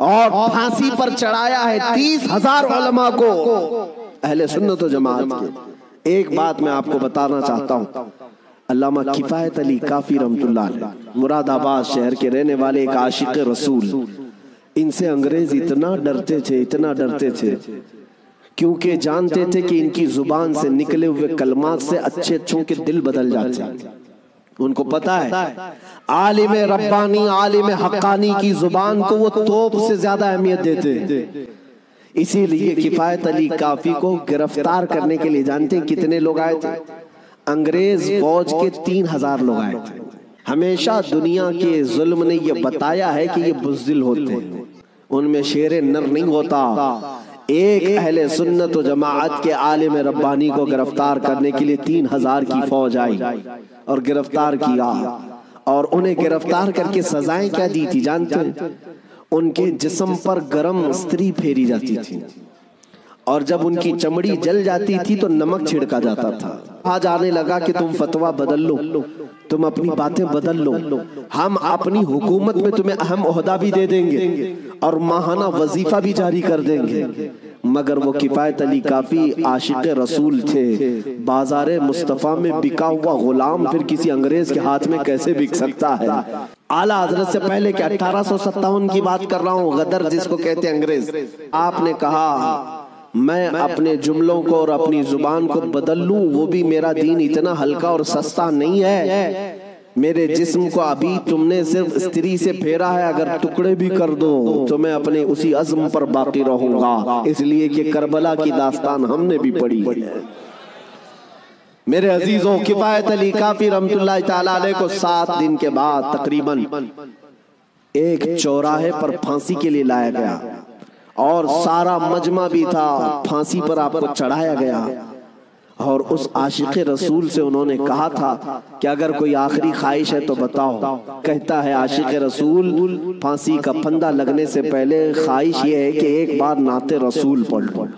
और फांसी पर चढ़ाया है तीस हज़ार उलमा को। अहले सुन्नत जमात के। एक बात मैं आपको बताना चाहता हूँ। अल्लामा किफायत अली काफ़ी रमतुल्लाह मुरादाबाद शहर के रहने वाले एक आशिक रसूल। इनसे अंग्रेज़ इतना डरते थे इतना डरते थे। क्योंकि जानते थे कि इनकी ज़ुबान से निकले हुए कलमात से अच्छे अच्छों के दिल बदल जाते हैं। उनको पता है। आलिम रब्बानी आलिम हक्कानी की ज़ुबान को वो तोप से ज़्यादा अहमियत देते हैं। इसीलिए किफायत अली काफ़ी को गिरफ़्तार करने के लिए जानते हैं कितने लोग आए थे? अंग्रेज़ फौज के तीन हज़ार लोग आए थे। हमेशा दुनिया के जुल्म ने यह बताया है कि ये बुजदिल होते हैं। उनमें शेर नर नहीं होता। एक अहले सुन्नत जमात के आलिम रब्बानी को गिरफ़्तार करने के लिए तीन हज़ार की फौज आई। और गिरफ़्तार किया। और उन्हें गिरफ़्तार करके सजाएँ क्या दी थी जानते हैं? उनके जिस्म पर गरम स्त्री फेरी जाती थी। और जब उनकी चमड़ी जल जाती थी तो नमक छिड़का जाता था। आज आने लगा कि तुम फतवा बदल लो। तुम अपनी बातें बदल लो। हम अपनी हुकूमत में तुम्हें अहम अहदा भी दे देंगे और माहाना वजीफा भी जारी कर देंगे। मगर वो किफायत अली काफ़ी आशिक रसूल थे। बाज़ार मुस्तफ़ा में बिका हुआ गुलाम फिर किसी अंग्रेज़ के हाथ में कैसे बिक सकता है? आला हज़रत से पहले के अठारह की बात कर रहा हूँ? गदर जिसको कहते हैं अंग्रेज़। आपने कहा मैं अपने जुमलों को और अपनी ज़ुबान को बदल लूँ वो भी मेरा दीन इतना हल्का और सस्ता नहीं है। मेरे जिस्म को अभी तुमने सिर्फ़ स्त्री से फेरा है अगर टुकड़े भी कर दो तो मैं अपने उसी अज़म पर बाकी रहूँगा। इसलिए कि करबला की दास्तान हमने भी पढ़ी है। मेरे अजीजों किफायत अली काफ़ी ताला को सात दिन के बाद तकरीबन एक चौराहे पर फांसी के लिए लाया गया। और सारा मजमा भी था फांसी पर आपको चढ़ाया गया। और उस आशिक रसूल से उन्होंने कहा था कि अगर कोई आखिरी ख्वाहिश है तो बताओ। कहता है, आशिक रसूल, फांसी का फंदा लगने से पहले ख्वाहिश ये है कि एक बार नाते रसूल पढ़ लो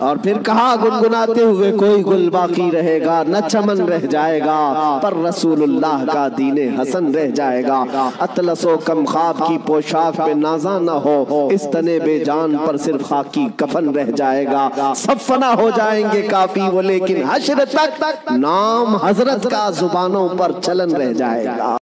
और फिर कहा, गुनगुनाते हुए कोई गुल बाकी रहेगा, न चमन रह जाएगा, पर रसूलुल्लाह का दीने हसन रह जाएगा। अतलसो कम खाब की पोशाक पे नाजा न हो, इस तने बेजान पर सिर्फ़ खाकी कफन रह जाएगा। सब फना हो जाएँगे काफ़ी, वो लेकिन हशर तक नाम हज़रत का जुबानों पर चलन रह जाएगा।